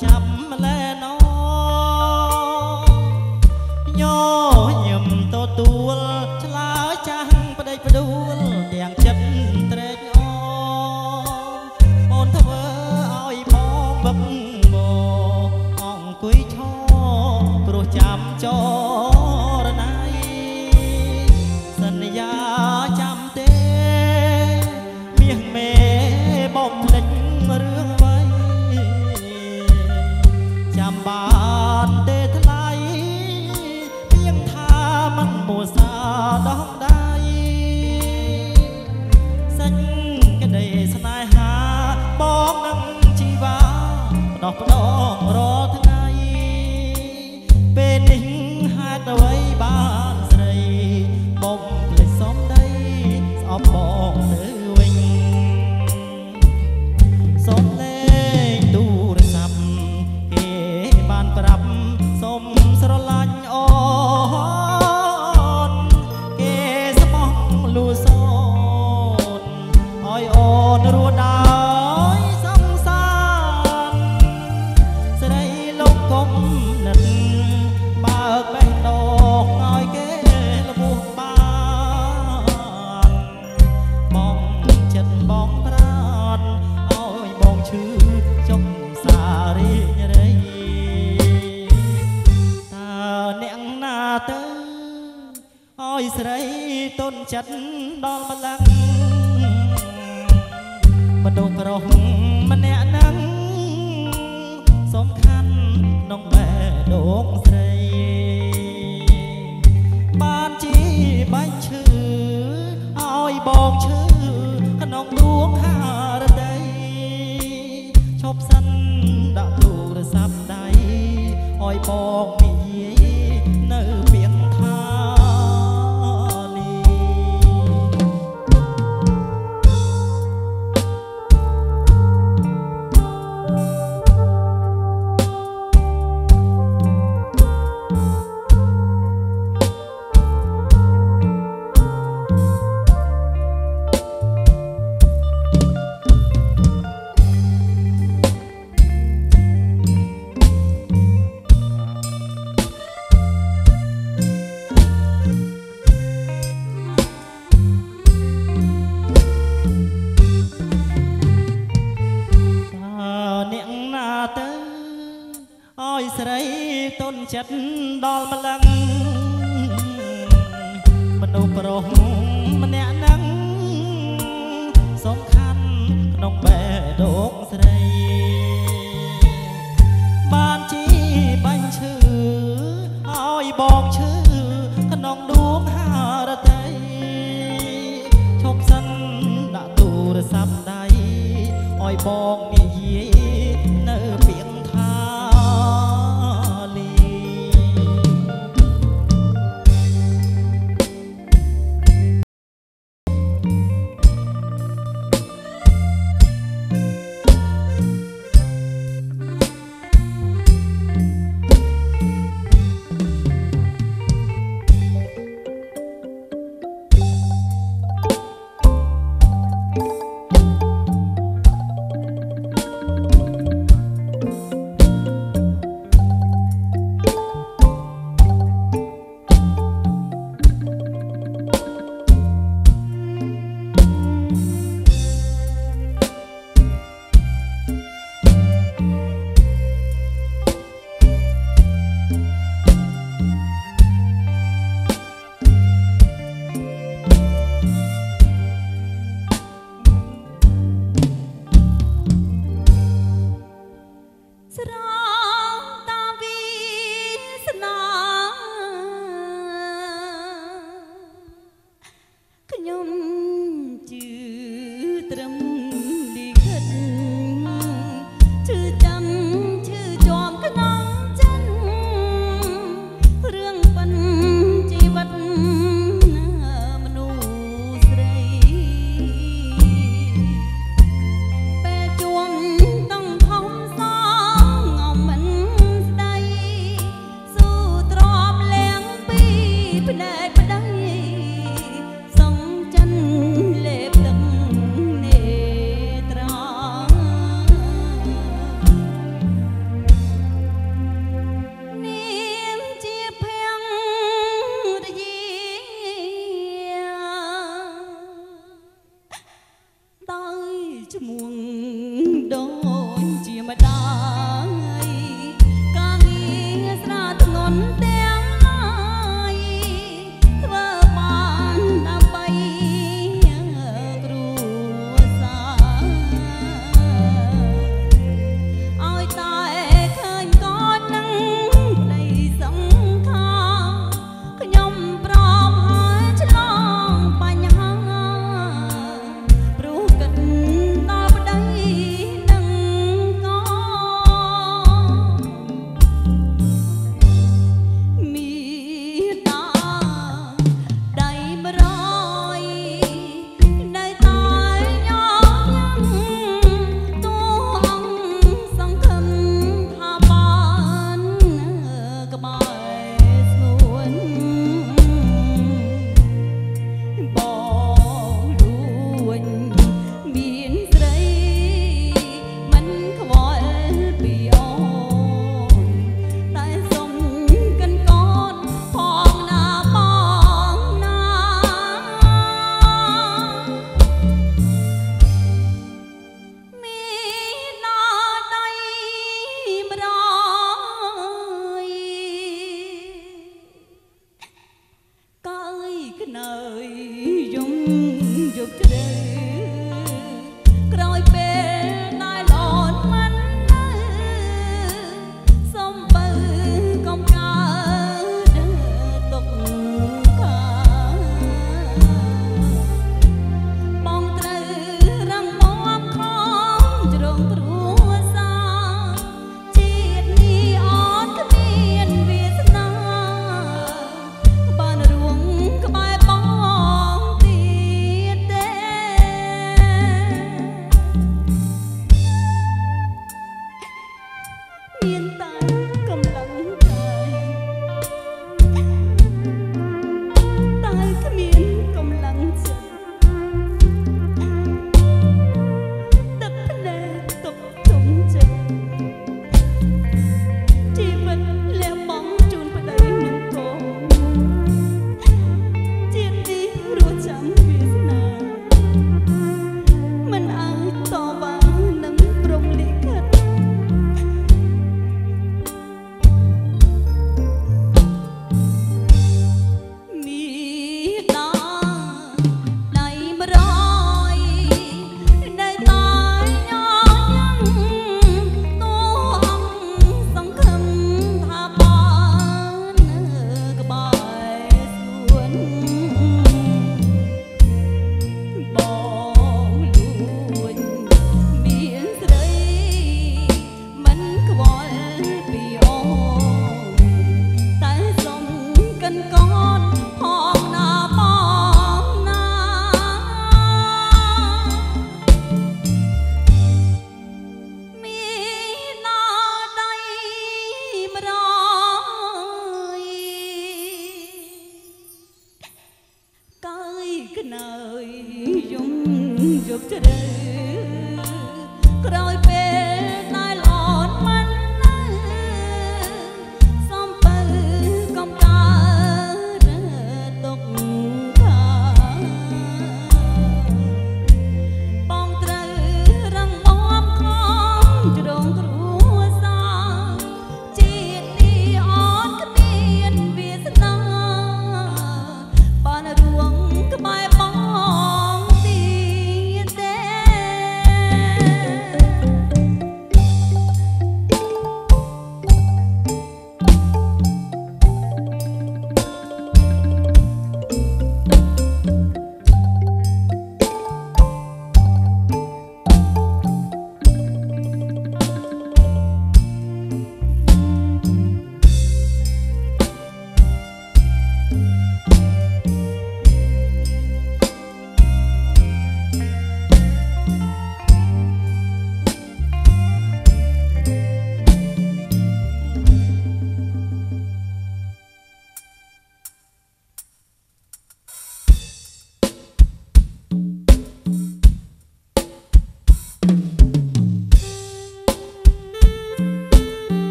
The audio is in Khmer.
chắp ចិត្តដល់ម្លឹងមនុស្សប្រុសម្នាក់នឹងសំខាន់ក្នុងបេះដូងស្រីបានជាបាញ់ឈឺឲ្យបងឈឺក្នុងដួងខារដីឈប់សិនដាក់ទូរស័ព្ទដៃឲ្យបងមី ស្រីទុនចិត្តដល់ម្លឹងមនុស្សប្រុសម្នាក់នឹងសំខាន់ក្នុងបេះដូង